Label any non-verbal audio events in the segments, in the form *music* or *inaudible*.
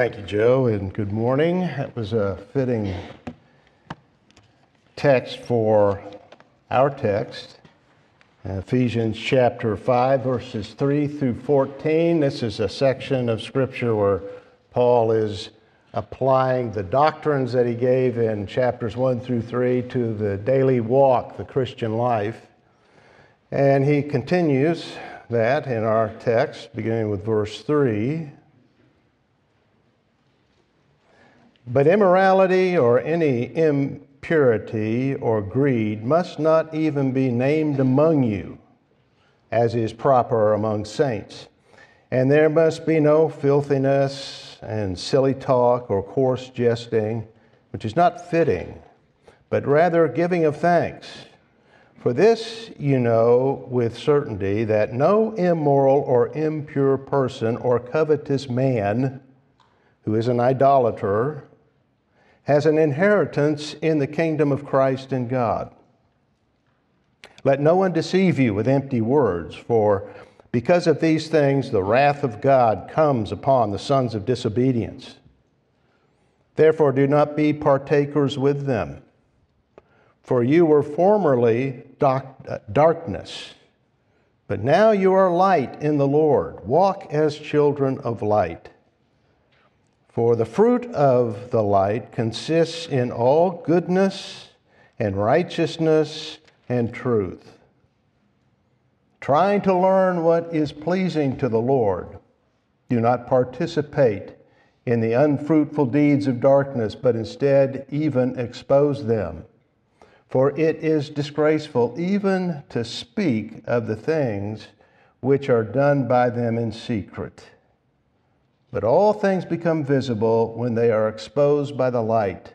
Thank you, Joe, and good morning. That was a fitting text for our text. Ephesians chapter 5, verses 3 through 14. This is a section of Scripture where Paul is applying the doctrines that he gave in chapters 1 through 3 to the daily walk, the Christian life. And he continues that in our text, beginning with verse 3. But immorality or any impurity or greed must not even be named among you, as is proper among saints. And there must be no filthiness and silly talk or coarse jesting, which is not fitting, but rather giving of thanks. For this you know with certainty that no immoral or impure person or covetous man who is an idolater has an inheritance in the kingdom of Christ and God. Let no one deceive you with empty words, for because of these things the wrath of God comes upon the sons of disobedience. Therefore, do not be partakers with them. For you were formerly uh, darkness, but now you are light in the Lord. Walk as children of light. For the fruit of the light consists in all goodness and righteousness and truth, trying to learn what is pleasing to the Lord. Do not participate in the unfruitful deeds of darkness, but instead even expose them. For it is disgraceful even to speak of the things which are done by them in secret. But all things become visible when they are exposed by the light,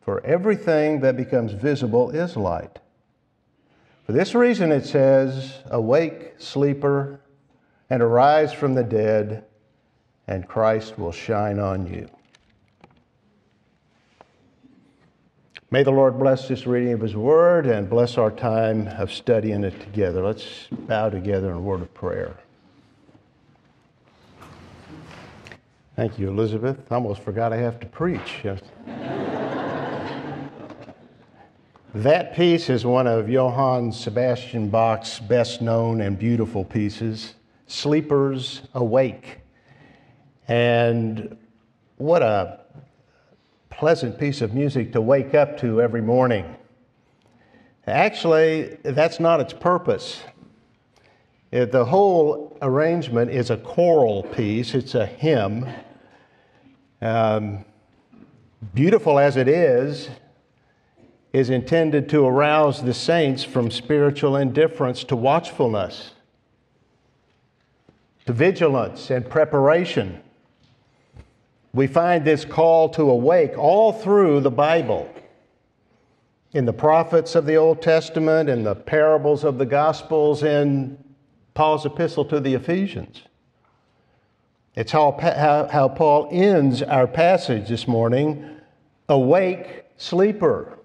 for everything that becomes visible is light. For this reason it says, Awake, sleeper, and arise from the dead, and Christ will shine on you. May the Lord bless this reading of His Word and bless our time of studying it together. Let's bow together in a word of prayer. Thank you, Elizabeth. I almost forgot I have to preach. that piece is one of Johann Sebastian Bach's best known and beautiful pieces, Sleepers Awake. And what a pleasant piece of music to wake up to every morning. Actually, that's not its purpose. The whole arrangement is a choral piece, it's a hymn. Um, beautiful as it is, is intended to arouse the saints from spiritual indifference to watchfulness, to vigilance and preparation. We find this call to awake all through the Bible. In the prophets of the Old Testament, in the parables of the Gospels, in Paul's epistle to the Ephesians. It's how, how, how Paul ends our passage this morning awake, sleeper.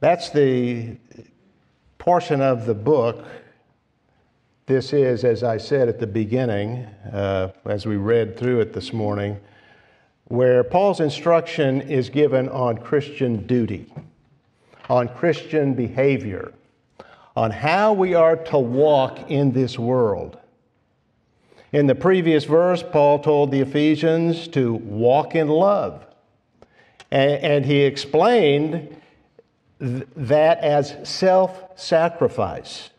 That's the portion of the book. This is, as I said at the beginning, uh, as we read through it this morning, where Paul's instruction is given on Christian duty, on Christian behavior, on how we are to walk in this world. In the previous verse, Paul told the Ephesians to walk in love. And, he explained that as self sacrifice.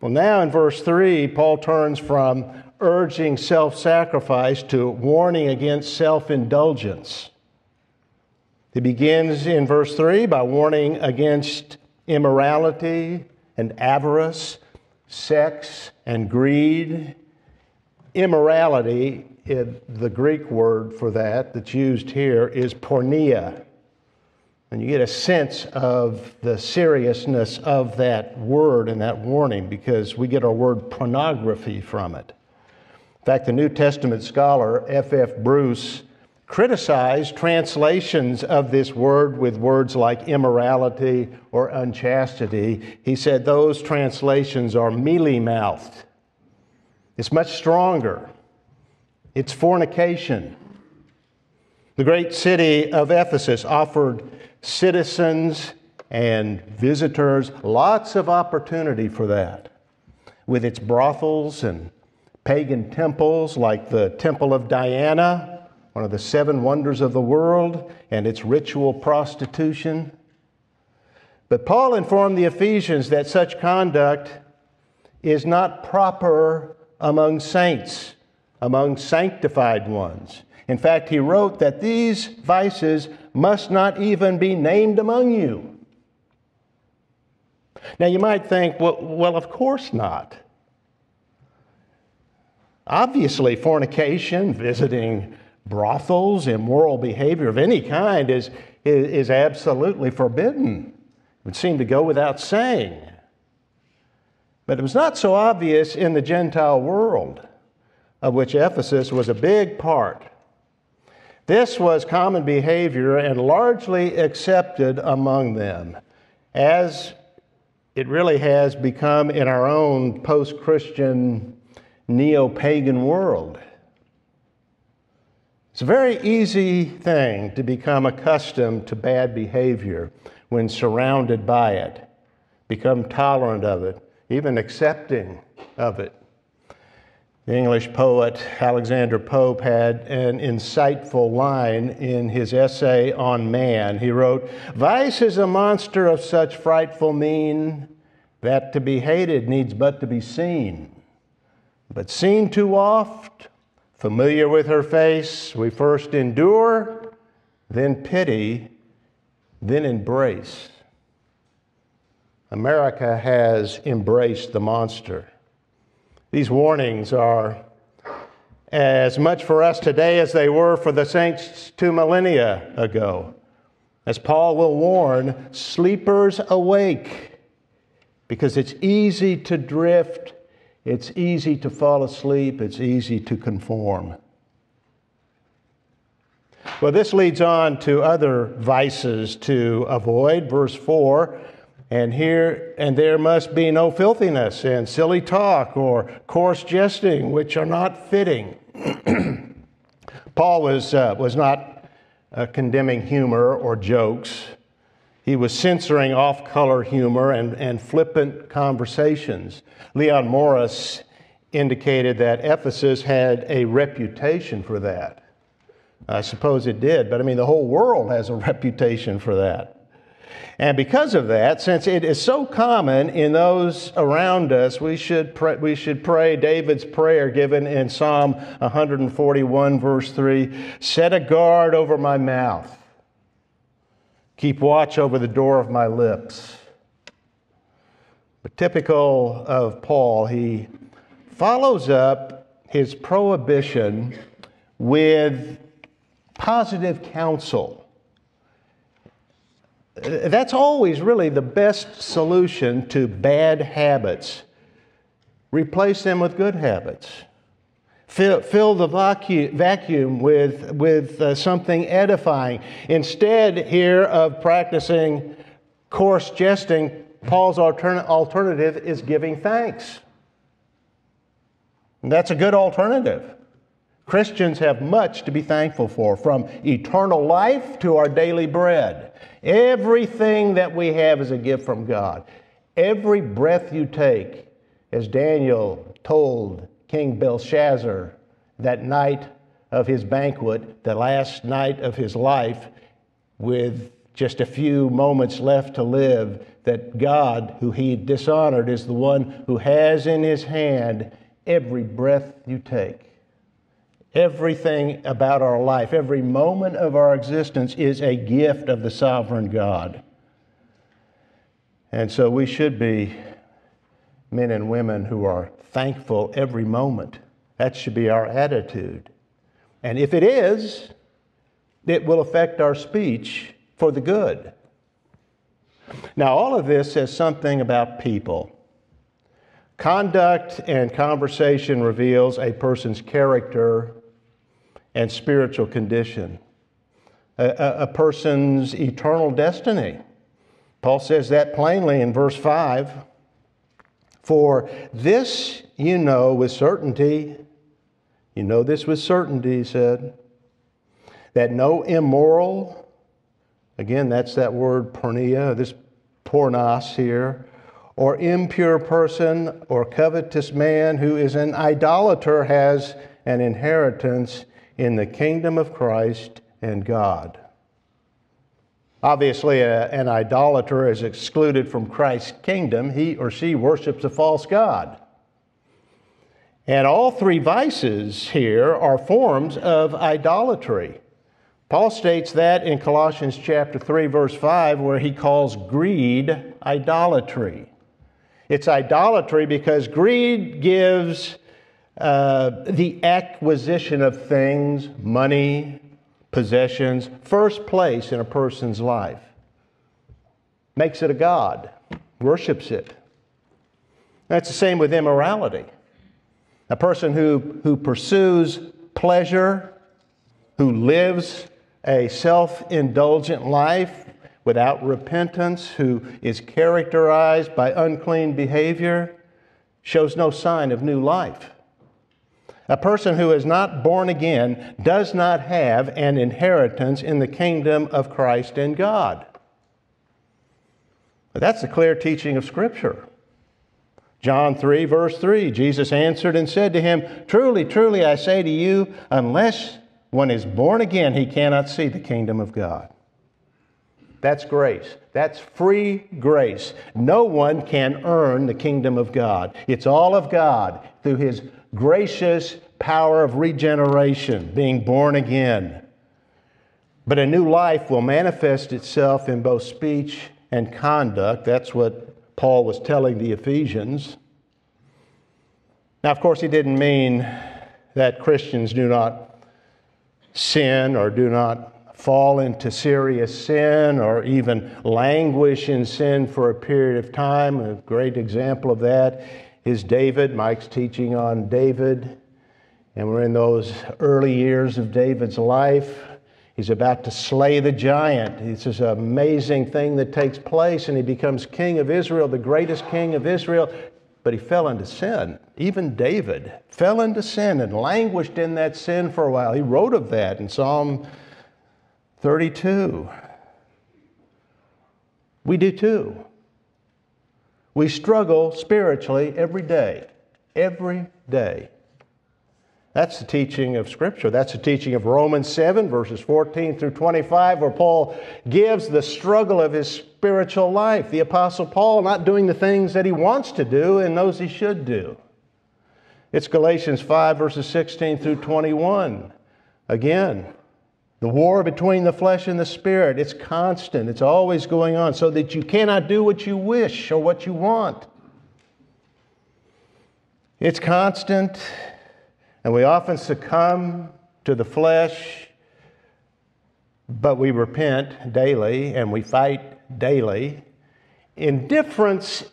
Well, now in verse 3, Paul turns from urging self sacrifice to warning against self indulgence. He begins in verse 3 by warning against immorality and avarice, sex and greed, Immorality, the Greek word for that that's used here is porneia. And you get a sense of the seriousness of that word and that warning because we get our word pornography from it. In fact, the New Testament scholar F. F. Bruce criticized translations of this word with words like immorality or unchastity. He said those translations are mealy mouthed. It's much stronger. it's fornication. The great city of Ephesus offered citizens and visitors lots of opportunity for that. With its brothels and pagan temples like the Temple of Diana, one of the seven wonders of the world, and its ritual prostitution. But Paul informed the Ephesians that such conduct is not proper among saints, among sanctified ones. In fact, he wrote that these vices must not even be named among you. Now, you might think, well, well, of course not. Obviously, fornication, visiting brothels, immoral behavior of any kind is, is, is absolutely forbidden. It would seem to go without saying. But it was not so obvious in the Gentile world, of which Ephesus was a big part. This was common behavior and largely accepted among them, as it really has become in our own post Christian, neo pagan world. It's a very easy thing to become accustomed to bad behavior when surrounded by it, become tolerant of it, even accepting of it. The English poet Alexander Pope had an insightful line in his essay on man. He wrote, Vice is a monster of such frightful mien that to be hated needs but to be seen. But seen too oft, familiar with her face, we first endure, then pity, then embrace. America has embraced the monster. These warnings are as much for us today as they were for the saints two millennia ago. As Paul will warn, sleepers awake, because it's easy to drift, it's easy to fall asleep, it's easy to conform. Well, this leads on to other vices to avoid. Verse 4 and here and there must be no filthiness and silly talk or coarse jesting, which are not fitting. *clears throat* Paul was, uh, was not uh, condemning humor or jokes. He was censoring off color humor and, and flippant conversations. Leon Morris indicated that Ephesus had a reputation for that. I suppose it did, but I mean, the whole world has a *laughs* reputation for that. And because of that, since it is so common in those around us, we should pray, we should pray David's prayer given in Psalm 141, verse 3 Set a guard over my mouth, keep watch over the door of my lips. But typical of Paul, he follows up his prohibition with positive counsel. That's always really the best solution to bad habits. Replace them with good habits. Fill, fill the vacuum, vacuum with, with uh, something edifying. Instead, here of practicing coarse jesting, Paul's altern- alternative is giving thanks. And that's a good alternative. Christians have much to be thankful for, from eternal life to our daily bread. Everything that we have is a gift from God. Every breath you take, as Daniel told King Belshazzar that night of his banquet, the last night of his life, with just a few moments left to live, that God, who he dishonored, is the one who has in his hand every breath you take. Everything about our life, every moment of our existence is a gift of the sovereign God. And so we should be men and women who are thankful every moment. That should be our attitude. And if it is, it will affect our speech for the good. Now, all of this says something about people. Conduct and conversation reveals a person's character and spiritual condition, a, a, a person's eternal destiny. Paul says that plainly in verse 5 For this you know with certainty You know this with certainty, he said, that no immoral, again, that's that word porneia, this pornos here, or impure person or covetous man who is an idolater has an inheritance in the kingdom of Christ and God. Obviously, a, an idolater is excluded from Christ's kingdom. He or she worships a false God. And all three vices here are forms of idolatry. Paul states that in Colossians chapter 3 verse 5 where he calls greed idolatry. It's idolatry because greed gives uh, the acquisition of things, money, possessions, first place in a person's life. Makes it a God, worships it. That's the same with immorality. A person who, who pursues pleasure, who lives a self indulgent life without repentance, who is characterized by unclean behavior, shows no sign of new life. A person who is not born again does not have an inheritance in the kingdom of Christ and God. But that's the clear teaching of Scripture. John 3, verse 3 Jesus answered and said to him, Truly, truly, I say to you, unless one is born again, he cannot see the kingdom of God. That's grace. That's free grace. No one can earn the kingdom of God. It's all of God through His gracious power of regeneration, being born again. But a new life will manifest itself in both speech and conduct. That's what Paul was telling the Ephesians. Now, of course, he didn't mean that Christians do not sin or do not fall into serious sin or even languish in sin for a period of time. A great example of that is David. Mike's teaching on David. And we're in those early years of David's life. He's about to slay the giant. It's this amazing thing that takes place, and he becomes king of Israel, the greatest king of Israel. But he fell into sin. Even David fell into sin and languished in that sin for a while. He wrote of that in Psalm 32. We do too. We struggle spiritually every day. Every day. That's the teaching of Scripture. That's the teaching of Romans 7, verses 14 through 25, where Paul gives the struggle of his spiritual life. The Apostle Paul not doing the things that he wants to do and knows he should do. It's Galatians 5, verses 16 through 21. Again, the war between the flesh and the spirit, it's constant, it's always going on, so that you cannot do what you wish or what you want. It's constant, and we often succumb to the flesh, but we repent daily and we fight daily. Indifference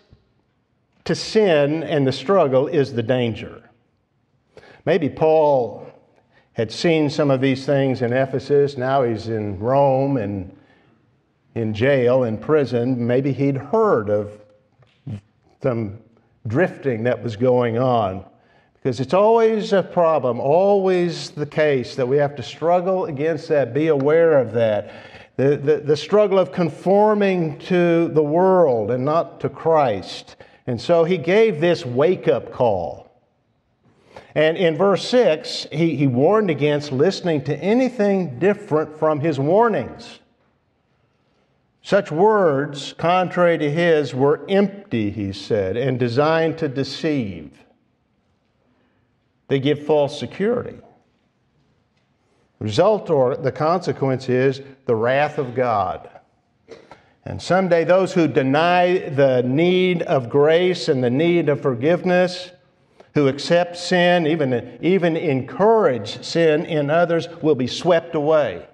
to sin and the struggle is the danger. Maybe Paul had seen some of these things in Ephesus. Now he's in Rome and in jail, in prison. Maybe he'd heard of some drifting that was going on. Because it's always a problem, always the case that we have to struggle against that, be aware of that. The, the, the struggle of conforming to the world and not to Christ. And so he gave this wake up call. And in verse 6, he, he warned against listening to anything different from his warnings. Such words, contrary to his, were empty, he said, and designed to deceive. They give false security. The result or the consequence is the wrath of God. And someday, those who deny the need of grace and the need of forgiveness who accept sin, even, even encourage sin in others, will be swept away.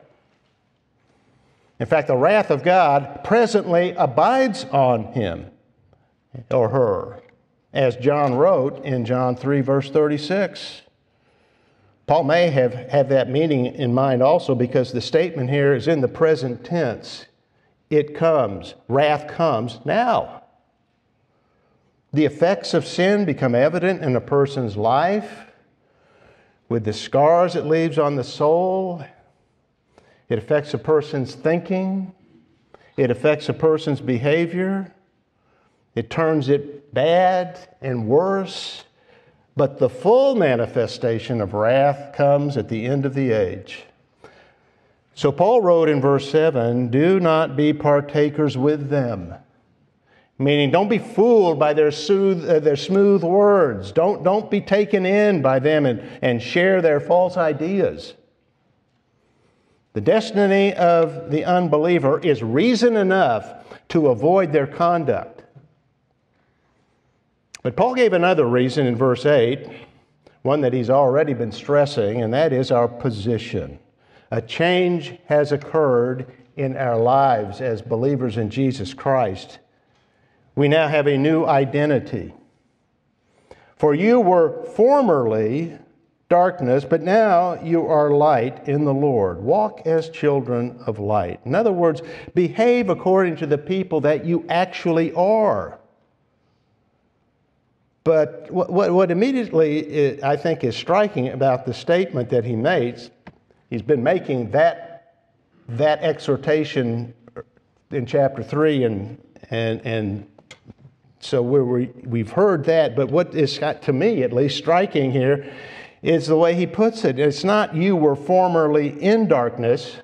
In fact, the wrath of God presently abides on him or her, as John wrote in John 3, verse 36. Paul may have, have that meaning in mind also because the statement here is in the present tense. It comes, wrath comes now. The effects of sin become evident in a person's life with the scars it leaves on the soul. It affects a person's thinking. It affects a person's behavior. It turns it bad and worse. But the full manifestation of wrath comes at the end of the age. So Paul wrote in verse 7 Do not be partakers with them. Meaning, don't be fooled by their, soothe, uh, their smooth words. Don't, don't be taken in by them and, and share their false ideas. The destiny of the unbeliever is reason enough to avoid their conduct. But Paul gave another reason in verse 8, one that he's already been stressing, and that is our position. A change has occurred in our lives as believers in Jesus Christ. We now have a new identity. For you were formerly darkness, but now you are light in the Lord. Walk as children of light. In other words, behave according to the people that you actually are. But what, what immediately I think is striking about the statement that he makes, he's been making that, that exhortation in chapter 3 and, and, and so we we've heard that, but what is, to me at least, striking here is the way he puts it. It's not you were formerly in darkness,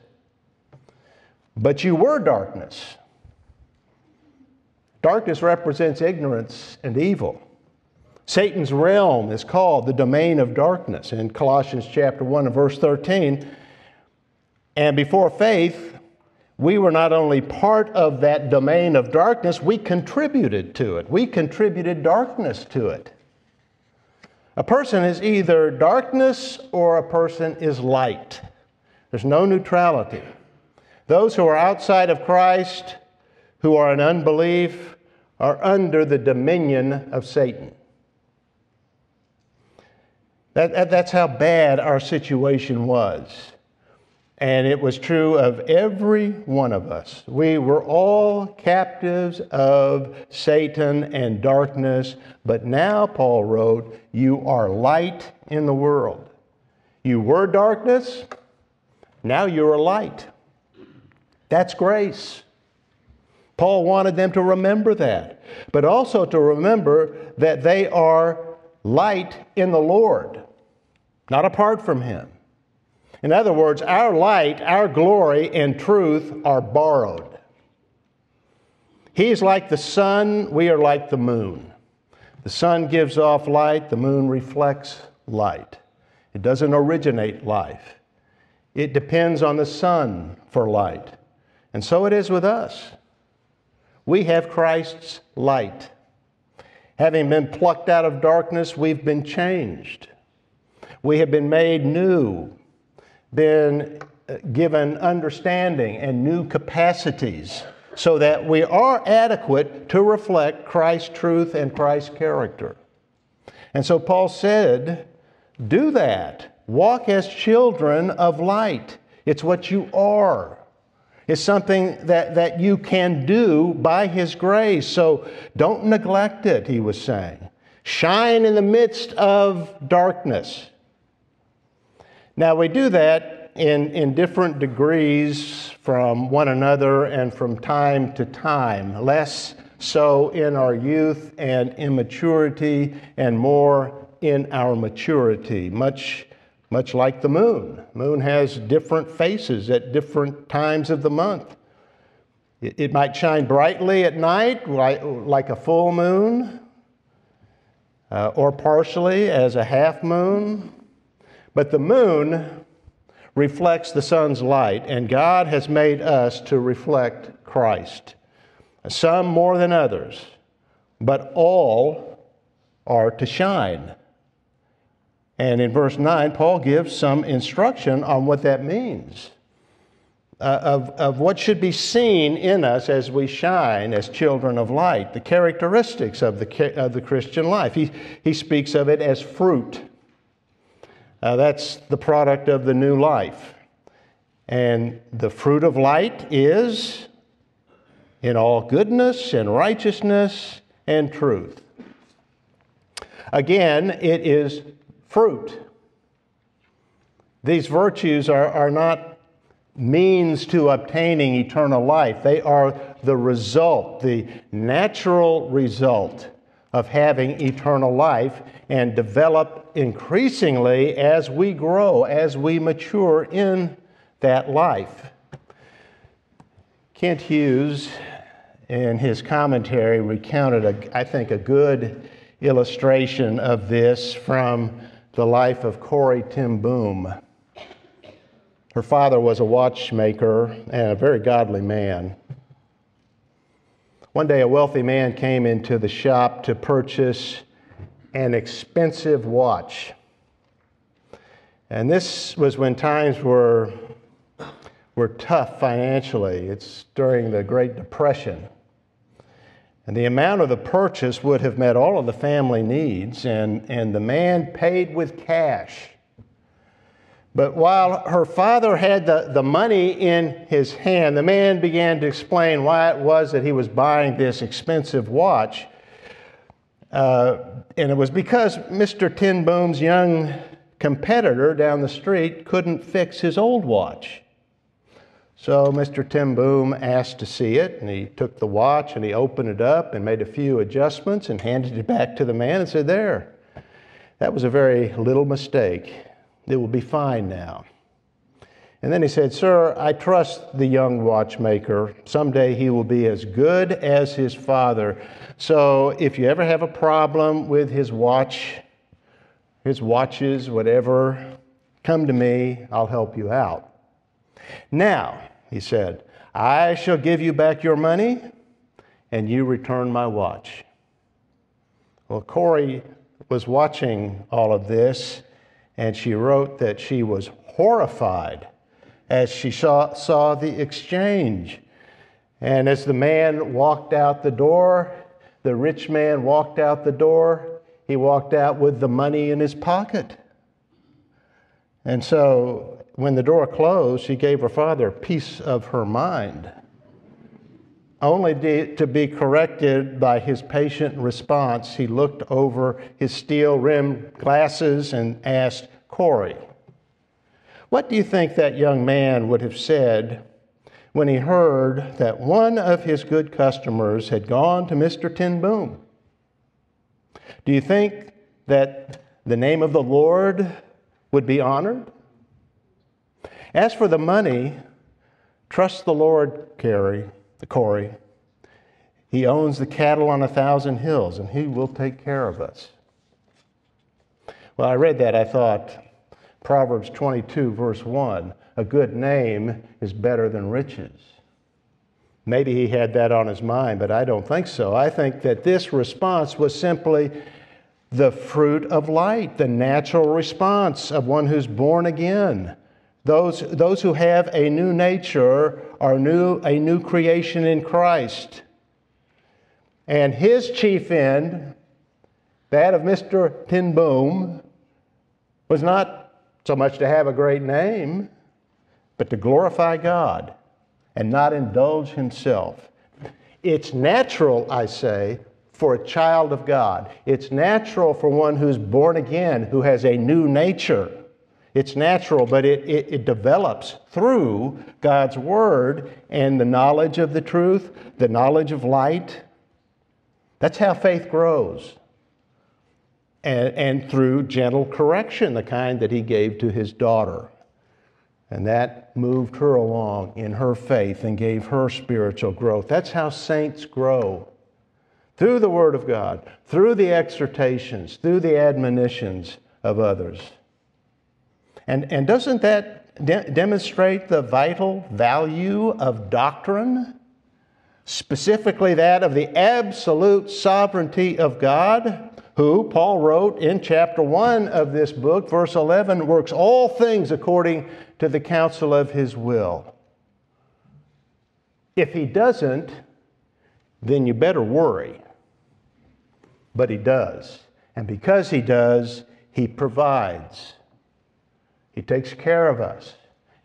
but you were darkness. Darkness represents ignorance and evil. Satan's realm is called the domain of darkness in Colossians chapter 1 and verse 13. And before faith, we were not only part of that domain of darkness, we contributed to it. We contributed darkness to it. A person is either darkness or a person is light. There's no neutrality. Those who are outside of Christ, who are in unbelief, are under the dominion of Satan. That, that, that's how bad our situation was. And it was true of every one of us. We were all captives of Satan and darkness, but now, Paul wrote, you are light in the world. You were darkness, now you're a light. That's grace. Paul wanted them to remember that, but also to remember that they are light in the Lord, not apart from Him. In other words, our light, our glory, and truth are borrowed. He's like the sun, we are like the moon. The sun gives off light, the moon reflects light. It doesn't originate life, it depends on the sun for light. And so it is with us. We have Christ's light. Having been plucked out of darkness, we've been changed. We have been made new been uh, given understanding and new capacities so that we are adequate to reflect Christ's truth and Christ's character. And so Paul said, Do that. Walk as children of light. It's what you are. It's something that, that you can do by His grace. So don't neglect it, he was saying. Shine in the midst of darkness. Now, we do that in, in different degrees from one another and from time to time, less so in our youth and immaturity, and more in our maturity, much, much like the moon. Moon has different faces at different times of the month. It, might shine brightly at night, like, like a full moon, uh, or partially as a half moon but the moon reflects the sun's light, and God has made us to reflect Christ. Some more than others, but all are to shine. And in verse 9, Paul gives some instruction on what that means. Uh, of, of what should be seen in us as we shine as children of light, the characteristics of the, of the Christian life. He, he speaks of it as fruit. Uh, that's the product of the new life. And the fruit of light is in all goodness and righteousness and truth. Again, it is fruit. These virtues are, are not means to obtaining eternal life, they are the result, the natural result of having eternal life and develop increasingly as we grow, as we mature in that life. Kent Hughes, in his commentary, recounted, a, I think, a good illustration of this from the life of Corrie ten Boom. Her father was a watchmaker and a very godly man. One day, a wealthy man came into the shop to purchase an expensive watch. And this was when times were, were tough financially. It's during the Great Depression. And the amount of the purchase would have met all of the family needs, and, and the man paid with cash. But while her father had the, the money in his hand, the man began to explain why it was that he was buying this expensive watch. Uh, and it was because Mr. ten Boom's young competitor down the street couldn't fix his old watch. So Mr. ten Boom asked to see it, and he took the watch and he opened it up and made a few adjustments and *laughs* handed it back to the man and said, There, that was a very little mistake. It will be fine now. And then he said, Sir, I trust the young watchmaker. Someday he will be as good as his father. So if you ever have a problem with his watch, his watches, whatever, come to me. I'll help you out. Now, he said, I shall give you back your money and you return my watch. Well, Corrie was watching all of this and she wrote that she was horrified as she saw, saw the exchange. And as the man walked out the door, the rich man walked out the door, he walked out with the money in his pocket. And so when the door closed, she gave her father a piece of her mind only to be corrected by his patient response, he looked over his steel rimmed glasses and asked, Corrie, what do you think that young man would have said when he heard that one of his good customers had gone to Mr. ten Boom? Do you think that the name of the Lord would be honored? As for the money, trust the Lord, Carrie the Corrie. He owns the cattle on a thousand hills, and He will take care of us. Well, I read that, I thought, Proverbs 22, verse 1 a good name is better than riches. Maybe he had that on his mind, but I don't think so. I think that this response was simply the fruit of light, the natural response of one who's born again. Those, those who have a new nature are new, a new creation in Christ. And his chief end, that of Mr. ten Boom, was not so much to have a great name, but to glorify God and not indulge himself. It's natural, I say, for a child of God. It's natural for one who's born again, who has a new nature it's natural, but it, it, it, develops through God's Word and the knowledge of the truth, the knowledge of light. That's how faith grows. And, and through gentle correction, the kind that He gave to His daughter. And that moved her along in her faith and gave her spiritual growth. That's how saints grow through the Word of God, through the exhortations, through the admonitions of others. And, and doesn't that de- demonstrate the vital value of doctrine? Specifically, that of the absolute sovereignty of God, who, Paul wrote in chapter 1 of this book, verse 11, works all things according to the counsel of his will. If he doesn't, then you better worry. But he does. And because he does, he provides. He takes care of us.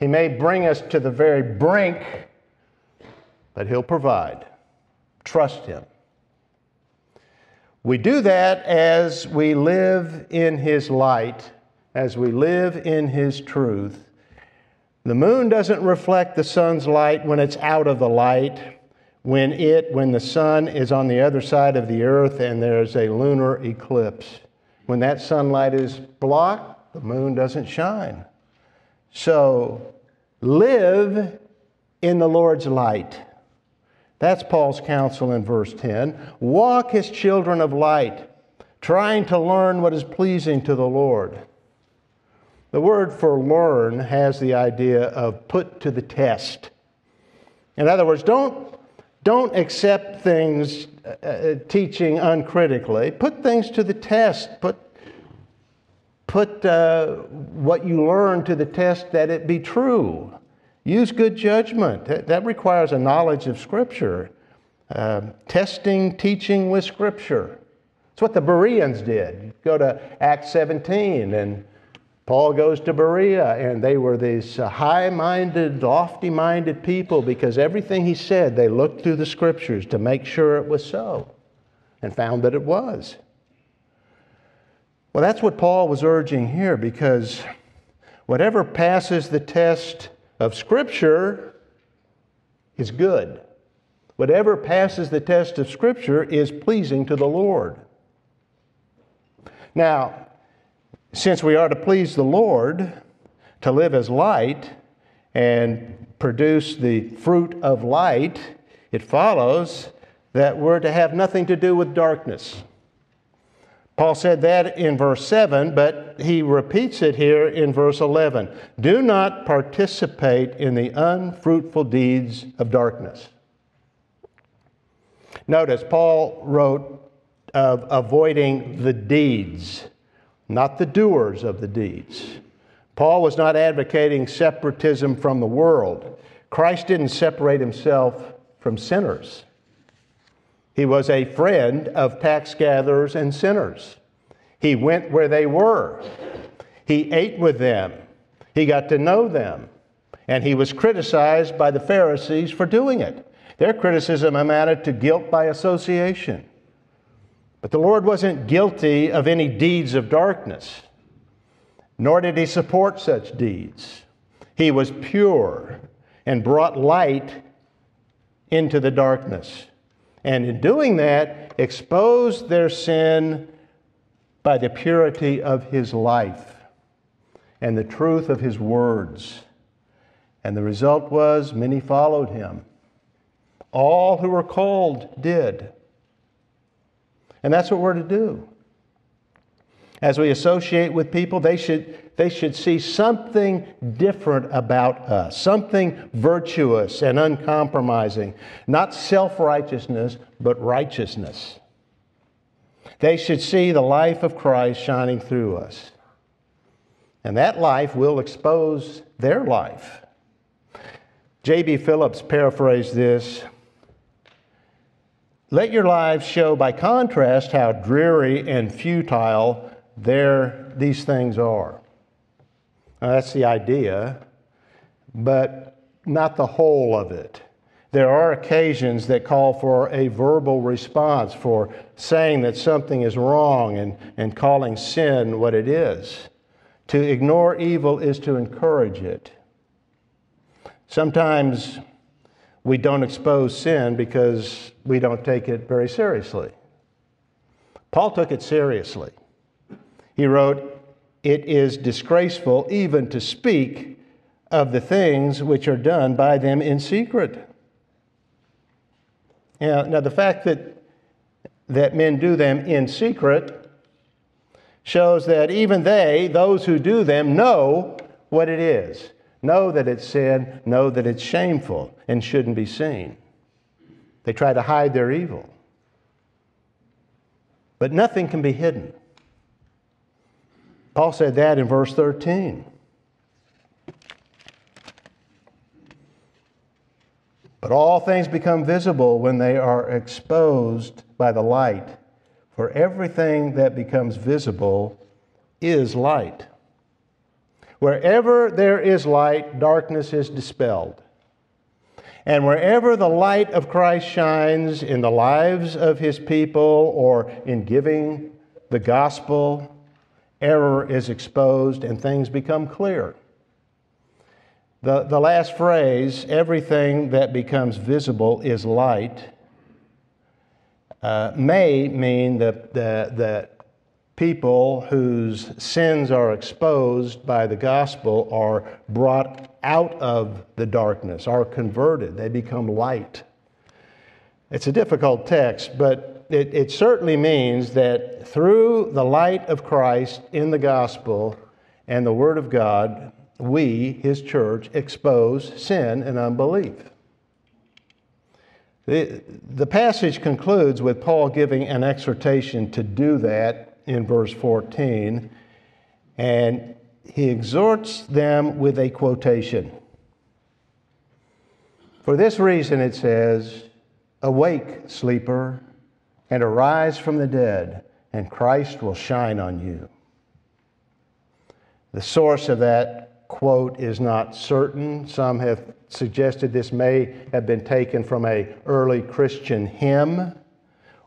He may bring us to the very brink, but He'll provide. Trust Him. We do that as we live in His light as we live in His truth. The moon doesn't reflect the sun's light when it's out of the light, when it, when the sun is on the other side of the earth and there's a lunar eclipse. When that sunlight is blocked, the moon doesn't shine. So live in the Lord's light. That's Paul's counsel in verse 10. Walk as children of light, trying to learn what is pleasing to the Lord. The word for learn has the idea of put to the test. In other words, don't, don't accept things, uh, uh teaching uncritically. Put things to the test. Put, put uh, what you learn to the test that it be true. Use good judgment. That, that requires a knowledge of Scripture. Uh, testing, teaching with Scripture. It's what the Bereans did. You go to Acts 17, and Paul goes to Berea, and they were these uh, high minded, lofty minded people because everything he said, they looked through the Scriptures to make sure it was so and found that it was. Well, that's what Paul was urging here because whatever passes the test of Scripture is good. Whatever passes the test of Scripture is pleasing to the Lord. Now, since we are to please the Lord, to live as light and produce the fruit of light, it follows that we're to have nothing to do with darkness. Paul said that in verse 7, but he repeats it here in verse 11. Do not participate in the unfruitful deeds of darkness. Notice, Paul wrote of avoiding the deeds, not the doers of the deeds. Paul was not advocating separatism from the world. Christ didn't separate himself from sinners. He was a friend of tax gatherers and sinners. He went where they were. He ate with them. He got to know them. And he was criticized by the Pharisees for doing it. Their criticism amounted to guilt by association. But the Lord wasn't guilty of any deeds of darkness, nor did he support such deeds. He was pure and brought light into the darkness and in doing that, exposed their sin by the purity of his life and the truth of his words. And the result was many followed him. All who were called did. And that's what we're to do. As we associate with people, they should, they should see something different about us, something virtuous and uncompromising, not self righteousness, but righteousness. They should see the life of Christ shining through us. And that life will expose their life. J.B. Phillips paraphrased this Let your lives show by contrast how dreary and futile there these things are. Now, that's the idea, but not the whole of it. There are occasions that call for a verbal response, for saying that something is wrong and, and calling sin what it is. To ignore evil is to encourage it. Sometimes we don't expose sin because we don't take it very seriously. Paul took it seriously. He wrote, It is disgraceful even to speak of the things which are done by them in secret. Now, now the fact that, that men do them in secret shows that even they, those who do them, know what it is. Know that it's sin, know that it's shameful and shouldn't be seen. They try to hide their evil. But nothing can be hidden. Paul said that in verse 13. But all things become visible when they are exposed by the light, for everything that becomes visible is light. Wherever there is light, darkness is dispelled. And wherever the light of Christ shines in the lives of his people or in giving the gospel, error is exposed, and things become clear. The, the last phrase, everything that becomes visible is light, uh, may mean that, that, that people whose sins are exposed by the gospel are brought out of the darkness, are converted, they become light. It's a difficult text, but it, it certainly means that through the light of Christ in the gospel and the Word of God, we, His church, expose sin and unbelief. The, the passage concludes with Paul giving an exhortation to do that in verse 14, and he exhorts them with a quotation. For this reason, it says, Awake, sleeper, and arise from the dead, and Christ will shine on you. The source of that quote is not certain. Some have suggested this may have been taken from a early Christian hymn,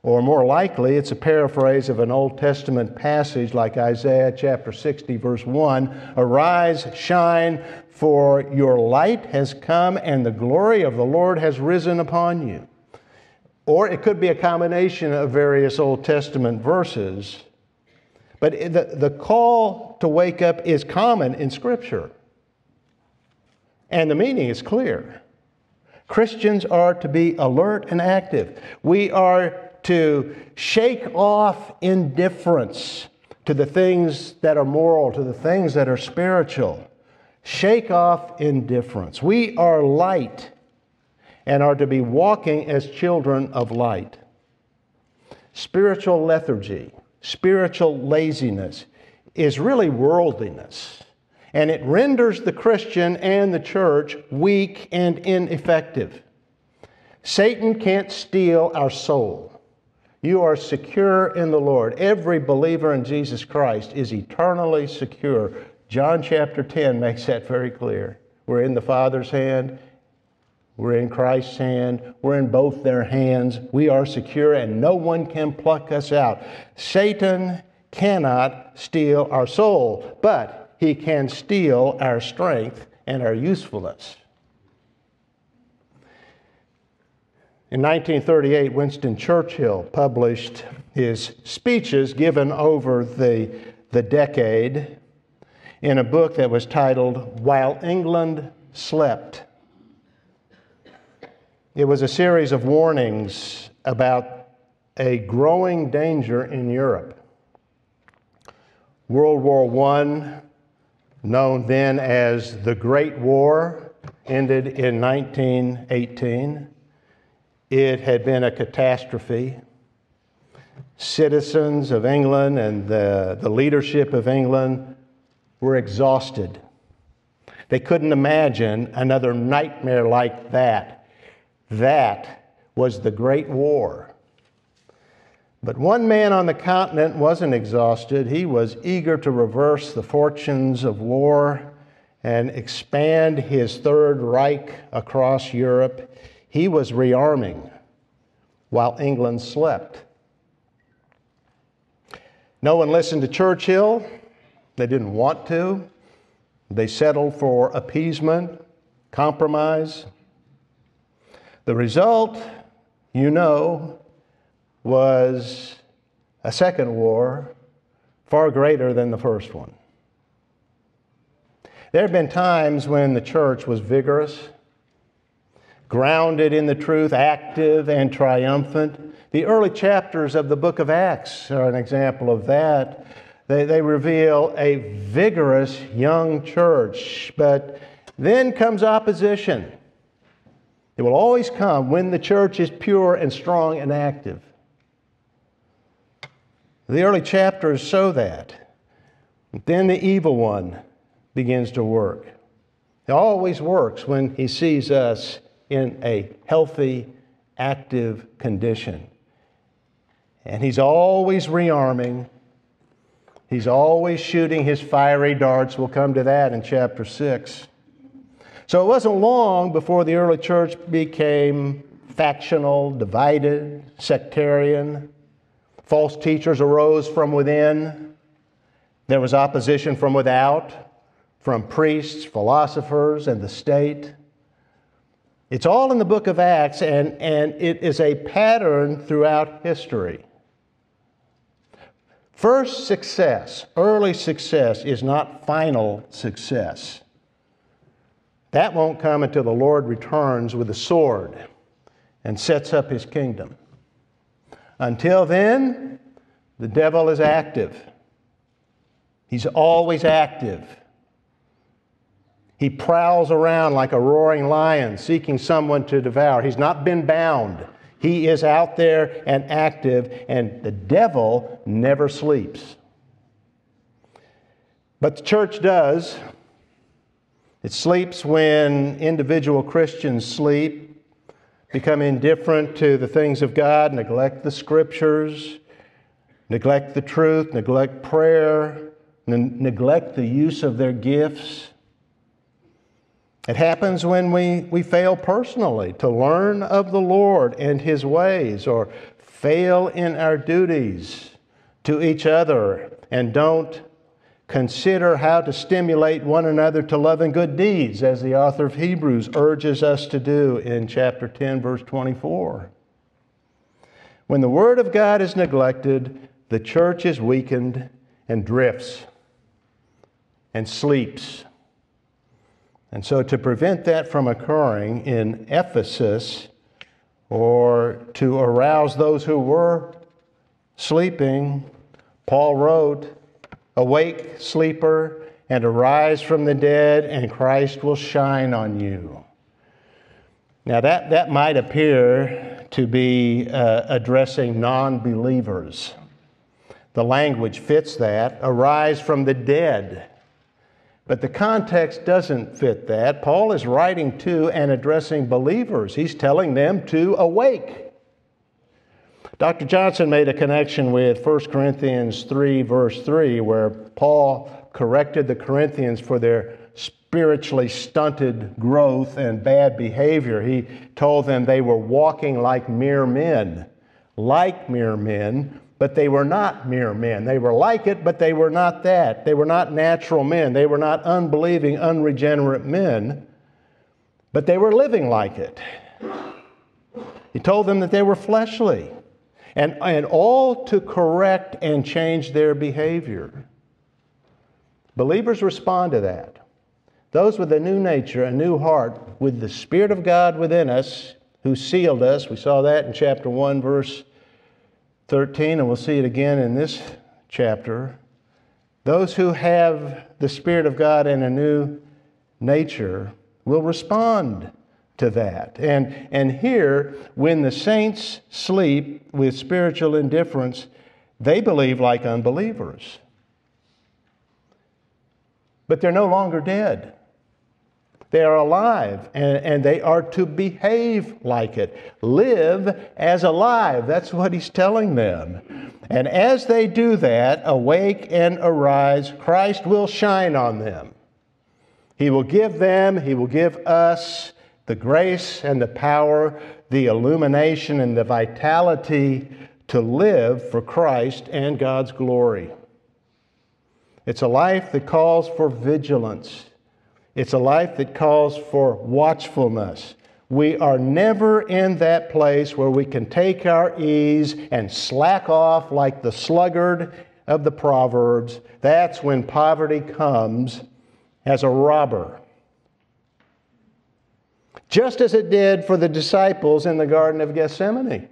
or more likely, it's a paraphrase of an Old Testament passage like Isaiah chapter 60, verse 1 Arise, shine, for your light has come, and the glory of the Lord has risen upon you. Or it could be a combination of various Old Testament verses. But the, the call to wake up is common in Scripture. And the meaning is clear. Christians are to be alert and active. We are to shake off indifference to the things that are moral, to the things that are spiritual. Shake off indifference. We are light and are to be walking as children of light. Spiritual lethargy, spiritual laziness is really worldliness, and it renders the Christian and the church weak and ineffective. Satan can't steal our soul. You are secure in the Lord. Every believer in Jesus Christ is eternally secure. John chapter 10 makes that very clear. We're in the Father's hand, we're in Christ's hand. We're in both their hands. We are secure and no one can pluck us out. Satan cannot steal our soul, but he can steal our strength and our usefulness. In 1938, Winston Churchill published his speeches given over the, the decade in a book that was titled While England Slept. It was a series of warnings about a growing danger in Europe. World War I, known then as the Great War, ended in 1918. It had been a catastrophe. Citizens of England and the, the leadership of England were exhausted. They couldn't imagine another nightmare like that that was the Great War. But one man on the continent wasn't exhausted. He was eager to reverse the fortunes of war and expand his Third Reich across Europe. He was rearming while England slept. No one listened to Churchill. They didn't want to. They settled for appeasement, compromise, the result, you know, was a second war far greater than the first one. There have been times when the church was vigorous, grounded in the truth, active and triumphant. The early chapters of the book of Acts are an example of that. They, they reveal a vigorous young church, but then comes opposition. It will always come when the church is pure and strong and active. The early chapters show that. Then the evil one begins to work. He always works when he sees us in a healthy, active condition. And he's always rearming. He's always shooting his fiery darts. We'll come to that in chapter 6. So it wasn't long before the early church became factional, divided, sectarian. False teachers arose from within. There was opposition from without, from priests, philosophers, and the state. It's all in the book of Acts, and, and it is a pattern throughout history. First success, early success, is not final success. That won't come until the Lord returns with a sword and sets up his kingdom. Until then, the devil is active. He's always active. He prowls around like a roaring lion seeking someone to devour. He's not been bound. He is out there and active, and the devil never sleeps. But the church does. It sleeps when individual Christians sleep, become indifferent to the things of God, neglect the scriptures, neglect the truth, neglect prayer, neglect the use of their gifts. It happens when we, we fail personally to learn of the Lord and His ways, or fail in our duties to each other and don't consider how to stimulate one another to love and good deeds, as the author of Hebrews urges us to do in chapter 10, verse 24. When the Word of God is neglected, the church is weakened and drifts and sleeps. And so, to prevent that from occurring in Ephesus, or to arouse those who were sleeping, Paul wrote, Awake, sleeper, and arise from the dead, and Christ will shine on you. Now, that, that might appear to be uh, addressing non believers. The language fits that. Arise from the dead. But the context doesn't fit that. Paul is writing to and addressing believers, he's telling them to awake. Dr. Johnson made a connection with 1 Corinthians 3, verse 3, where Paul corrected the Corinthians for their spiritually stunted growth and bad behavior. He told them they were walking like mere men, like mere men, but they were not mere men. They were like it, but they were not that. They were not natural men. They were not unbelieving, unregenerate men, but they were living like it. He told them that they were fleshly, and, and all to correct and change their behavior. Believers respond to that. Those with a new nature, a new heart, with the Spirit of God within us, who sealed us, we saw that in chapter 1, verse 13, and we'll see it again in this chapter. Those who have the Spirit of God and a new nature will respond to that. And, and here, when the saints sleep with spiritual indifference, they believe like unbelievers. But they're no longer dead. They are alive and, and they are to behave like it. Live as alive. That's what he's telling them. And as they do that, awake and arise, Christ will shine on them. He will give them, He will give us the grace and the power, the illumination and the vitality to live for Christ and God's glory. It's a life that calls for vigilance it's a life that calls for watchfulness. We are never in that place where we can take our ease and slack off like the sluggard of the Proverbs. That's when poverty comes as a robber. Just as it did for the disciples in the Garden of Gethsemane.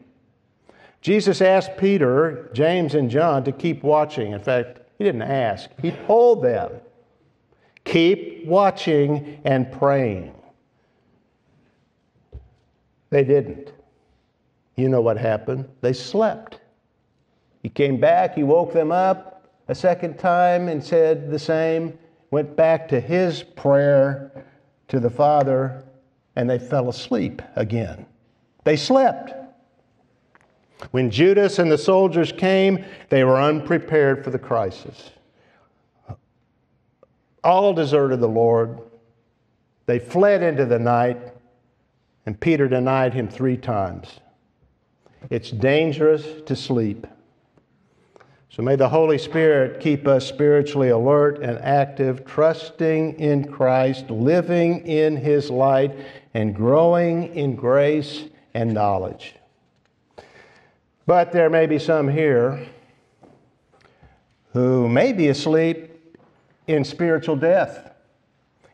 Jesus asked Peter, James, and John to keep watching. In fact, he didn't ask, he told them Keep watching and praying. They didn't. You know what happened? They slept. He came back, he woke them up a second time and said the same, went back to his prayer to the Father, and they fell asleep again. They slept. When Judas and the soldiers came, they were unprepared for the crisis all deserted the Lord. They fled into the night, and Peter denied him three times. It's dangerous to sleep. So may the Holy Spirit keep us spiritually alert and active, trusting in Christ, living in His light, and growing in grace and knowledge. But there may be some here who may be asleep in spiritual death,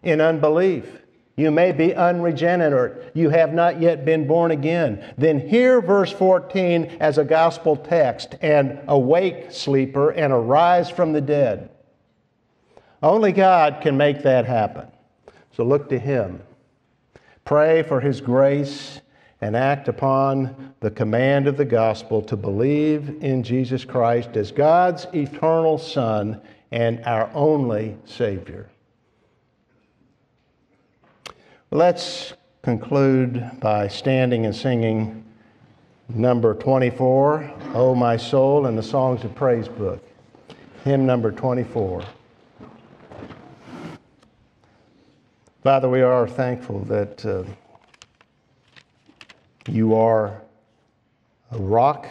in unbelief. You may be unregenerate. You have not yet been born again. Then hear verse 14 as a gospel text and awake, sleeper, and arise from the dead. Only God can make that happen. So look to Him. Pray for His grace and act upon the command of the gospel to believe in Jesus Christ as God's eternal Son and our only Savior. Let's conclude by standing and singing number 24, Oh My Soul, in the Songs of Praise book. Hymn number 24. Father, we are thankful that uh, you are a rock,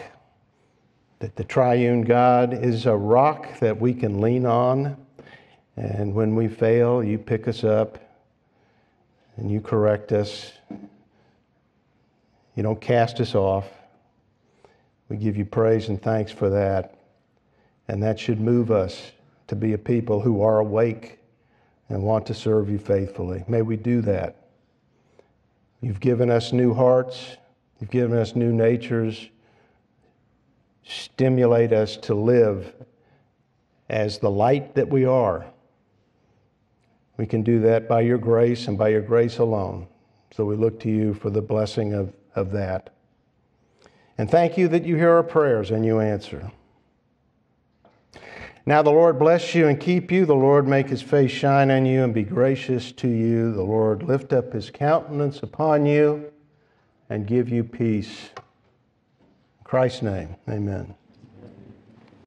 that the triune God is a rock that we can lean on. And when we fail, you pick us up and you correct us. You don't cast us off. We give you praise and thanks for that. And that should move us to be a people who are awake and want to serve you faithfully. May we do that. You've given us new hearts, you've given us new natures. Stimulate us to live as the light that we are we can do that by your grace and by your grace alone. So we look to you for the blessing of, of that. And thank you that you hear our prayers and you answer. Now the Lord bless you and keep you. The Lord make his face shine on you and be gracious to you. The Lord lift up his countenance upon you and give you peace. In Christ's name, amen.